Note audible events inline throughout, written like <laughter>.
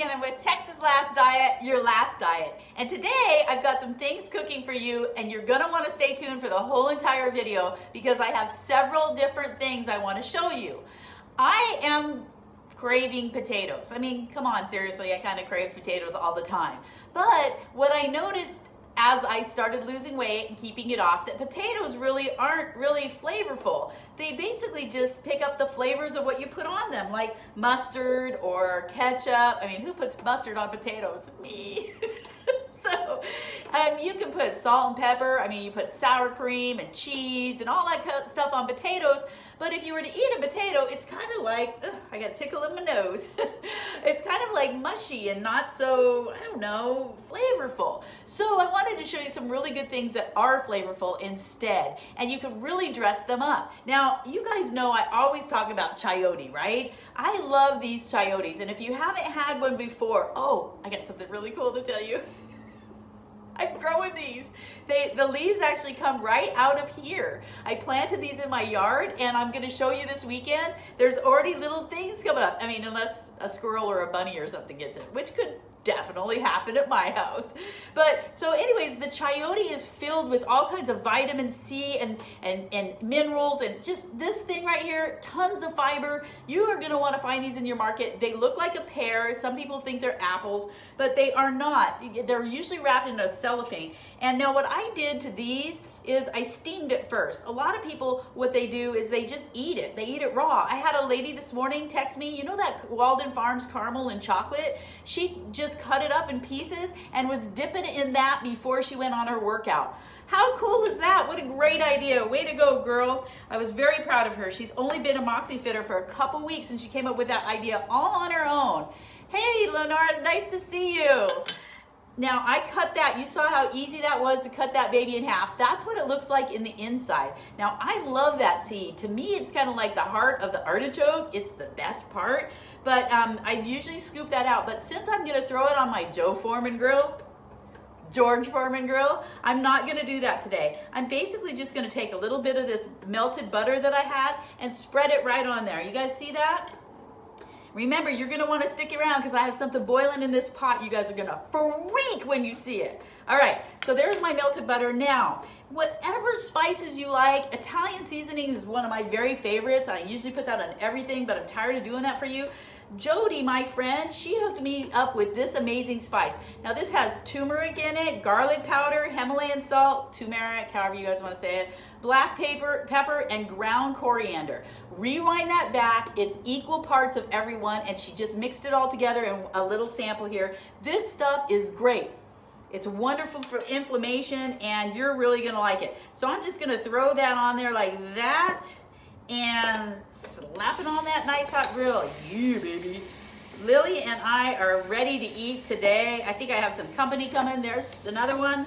And I'm with Texas Last Diet, your last diet. And today I've got some things cooking for you and you're gonna wanna stay tuned for the whole entire video because I have several different things I wanna show you. I am craving potatoes. I mean, come on, seriously, I kind of crave potatoes all the time. But what I noticed as I started losing weight and keeping it off that potatoes really aren't really flavorful. They basically just pick up the flavors of what you put on them, like mustard or ketchup. I mean, who puts mustard on potatoes? Me. <laughs> so um, you can put salt and pepper. I mean, you put sour cream and cheese and all that stuff on potatoes. But if you were to eat a potato, it's kind of like, ugh, I got a tickle in my nose. <laughs> it's kind of like mushy and not so, I don't know, flavorful. So I wanted to show you some really good things that are flavorful instead. And you can really dress them up. Now, you guys know I always talk about chayote, right? I love these chayotes. And if you haven't had one before, oh, I got something really cool to tell you. <laughs> I'm growing these. They, the leaves actually come right out of here. I planted these in my yard and I'm gonna show you this weekend. There's already little things coming up. I mean, unless a squirrel or a bunny or something gets it, which could definitely happen at my house. But so anyways, the chayote is filled with all kinds of vitamin C and, and, and minerals and just this thing right here, tons of fiber. You are gonna wanna find these in your market. They look like a pear. Some people think they're apples, but they are not. They're usually wrapped in a cellophane. And now what I did to these is I steamed it first. A lot of people, what they do is they just eat it. They eat it raw. I had a lady this morning text me, you know that Walden Farms caramel and chocolate? She just cut it up in pieces and was dipping in that before she went on her workout. How cool is that? What a great idea. Way to go, girl. I was very proud of her. She's only been a Moxie Fitter for a couple weeks and she came up with that idea all on her own. Hey, Lenore, nice to see you. Now I cut that, you saw how easy that was to cut that baby in half. That's what it looks like in the inside. Now I love that seed. To me, it's kind of like the heart of the artichoke. It's the best part, but um, I usually scoop that out. But since I'm gonna throw it on my Joe Foreman grill, George Foreman grill, I'm not gonna do that today. I'm basically just gonna take a little bit of this melted butter that I had and spread it right on there. You guys see that? Remember, you're gonna wanna stick around because I have something boiling in this pot. You guys are gonna freak when you see it. All right, so there's my melted butter. Now, whatever spices you like, Italian seasoning is one of my very favorites. I usually put that on everything, but I'm tired of doing that for you. Jody, my friend, she hooked me up with this amazing spice. Now this has turmeric in it, garlic powder, Himalayan salt, turmeric, however you guys want to say it, black pepper, pepper, and ground coriander. Rewind that back. It's equal parts of everyone, and she just mixed it all together in a little sample here. This stuff is great. It's wonderful for inflammation, and you're really gonna like it. So I'm just gonna throw that on there like that and slapping on that nice hot grill. Yeah, baby. Lily and I are ready to eat today. I think I have some company coming. There's another one.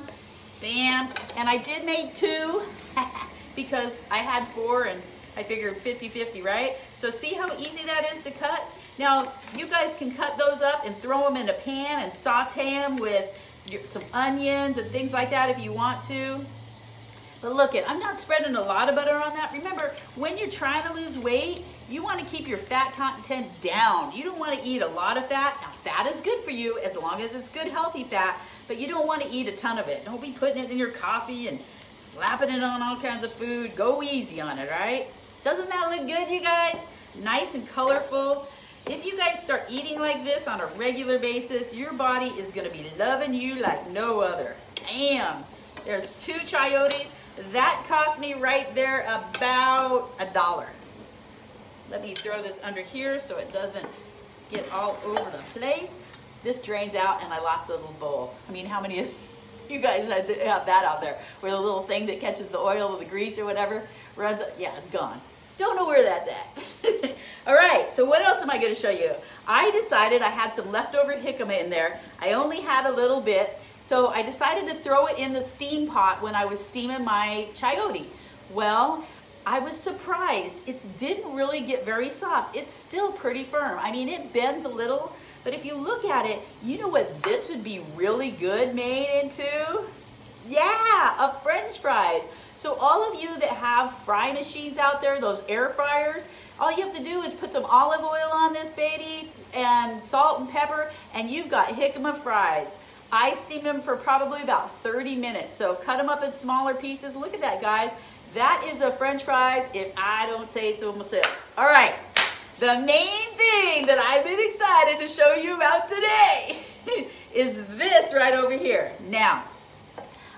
Bam. And I did make two <laughs> because I had four and I figured 50-50, right? So see how easy that is to cut? Now, you guys can cut those up and throw them in a pan and saute them with some onions and things like that if you want to. But look it, I'm not spreading a lot of butter on that. Remember, when you're trying to lose weight, you want to keep your fat content down. You don't want to eat a lot of fat. Now, fat is good for you as long as it's good, healthy fat, but you don't want to eat a ton of it. Don't be putting it in your coffee and slapping it on all kinds of food. Go easy on it, right? Doesn't that look good, you guys? Nice and colorful. If you guys start eating like this on a regular basis, your body is going to be loving you like no other. Damn. There's two chayotes. That cost me right there about a dollar. Let me throw this under here so it doesn't get all over the place. This drains out and I lost the little bowl. I mean, how many of <laughs> you guys have that out there where the little thing that catches the oil or the grease or whatever runs, yeah, it's gone. Don't know where that's at. <laughs> all right, so what else am I gonna show you? I decided I had some leftover jicama in there. I only had a little bit so I decided to throw it in the steam pot when I was steaming my chayote. Well, I was surprised. It didn't really get very soft. It's still pretty firm. I mean, it bends a little, but if you look at it, you know what this would be really good made into? Yeah, a french fries. So all of you that have fry machines out there, those air fryers, All you have to do is put some olive oil on this baby and salt and pepper and you've got jicama fries. I steamed them for probably about 30 minutes. So cut them up in smaller pieces. Look at that, guys. That is a french fries if I don't say so myself. All right, the main thing that I've been excited to show you about today <laughs> is this right over here. Now,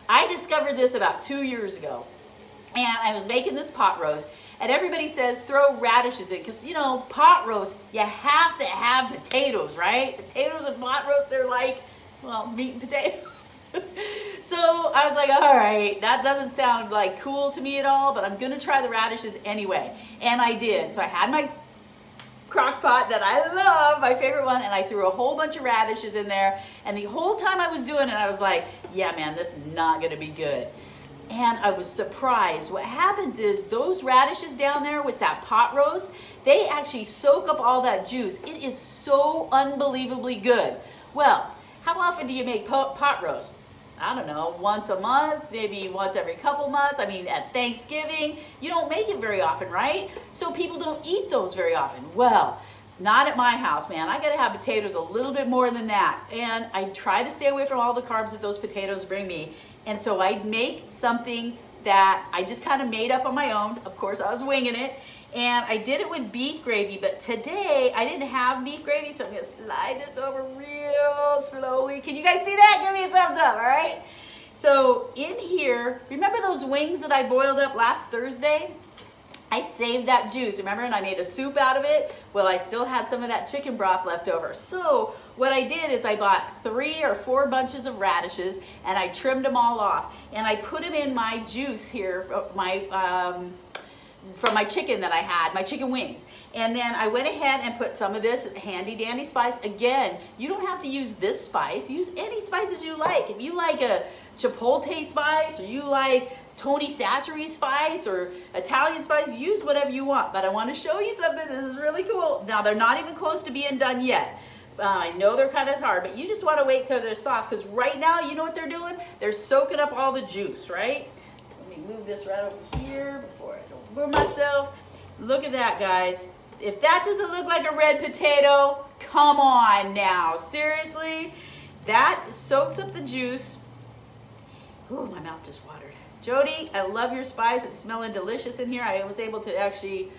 I discovered this about two years ago and I was making this pot roast and everybody says throw radishes in because you know pot roast you have to have potatoes right potatoes and pot roast they're like well meat and potatoes <laughs> so I was like, all right, that doesn't sound like cool to me at all, but I'm gonna try the radishes anyway. And I did. So I had my crock pot that I love, my favorite one, and I threw a whole bunch of radishes in there. And the whole time I was doing it, I was like, yeah, man, this is not gonna be good. And I was surprised. What happens is those radishes down there with that pot roast, they actually soak up all that juice. It is so unbelievably good. Well, how often do you make pot roast? I don't know, once a month, maybe once every couple months. I mean, at Thanksgiving, you don't make it very often, right? So people don't eat those very often. Well, not at my house, man. I gotta have potatoes a little bit more than that. And I try to stay away from all the carbs that those potatoes bring me. And so I make something that I just kind of made up on my own. Of course, I was winging it. And I did it with beef gravy, but today I didn't have beef gravy, so I'm gonna slide this over real slowly. Can you guys see that? Give me a thumbs up, all right? So in here, remember those wings that I boiled up last Thursday? I saved that juice, remember? And I made a soup out of it. Well, I still had some of that chicken broth left over. So what I did is I bought three or four bunches of radishes and I trimmed them all off. And I put them in my juice here, my um, from my chicken that I had, my chicken wings. And then I went ahead and put some of this handy dandy spice. Again, you don't have to use this spice. Use any spices you like. If you like a chipotle spice or you like Tony Chachere spice or Italian spice, use whatever you want. But I want to show you something. This is really cool. Now, they're not even close to being done yet. Uh, I know they're kind of hard, but you just want to wait till they're soft because right now, you know what they're doing? They're soaking up all the juice, right? Move this right over here before I for myself. Look at that, guys. If that doesn't look like a red potato, come on now. Seriously? That soaks up the juice. Ooh, my mouth just watered. Jody, I love your spice. It's smelling delicious in here. I was able to actually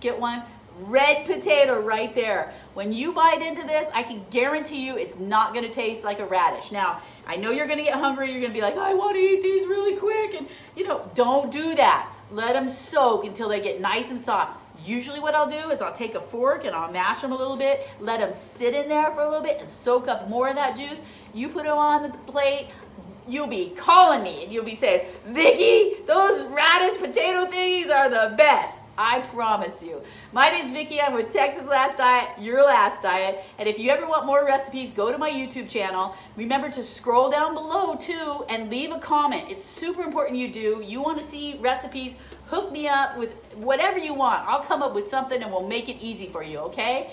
get one. Red potato right there. When you bite into this, I can guarantee you it's not going to taste like a radish. Now, I know you're going to get hungry. You're going to be like, I want to eat these really quick. And, you know, don't do that. Let them soak until they get nice and soft. Usually what I'll do is I'll take a fork and I'll mash them a little bit, let them sit in there for a little bit and soak up more of that juice. You put them on the plate, you'll be calling me and you'll be saying, Vikki, those radish potato thingies are the best. I promise you. My name is Vikki. I'm with Texas Last Diet, your last diet. And if you ever want more recipes, go to my YouTube channel. Remember to scroll down below too and leave a comment. It's super important you do. You want to see recipes, hook me up with whatever you want. I'll come up with something and we'll make it easy for you, okay?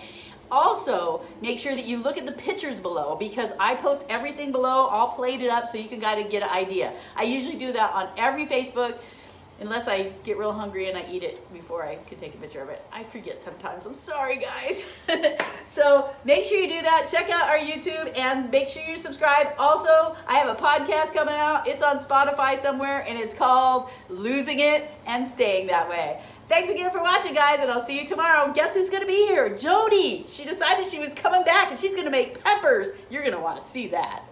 Also, make sure that you look at the pictures below because I post everything below all plated up so you can kind of get an idea. I usually do that on every Facebook unless I get real hungry and I eat it before I can take a picture of it. I forget sometimes. I'm sorry, guys. <laughs> so make sure you do that. Check out our YouTube and make sure you subscribe. Also, I have a podcast coming out. It's on Spotify somewhere and it's called Losing It and Staying That Way. Thanks again for watching, guys, and I'll see you tomorrow. Guess who's going to be here? Jody. She decided she was coming back and she's going to make peppers. You're going to want to see that.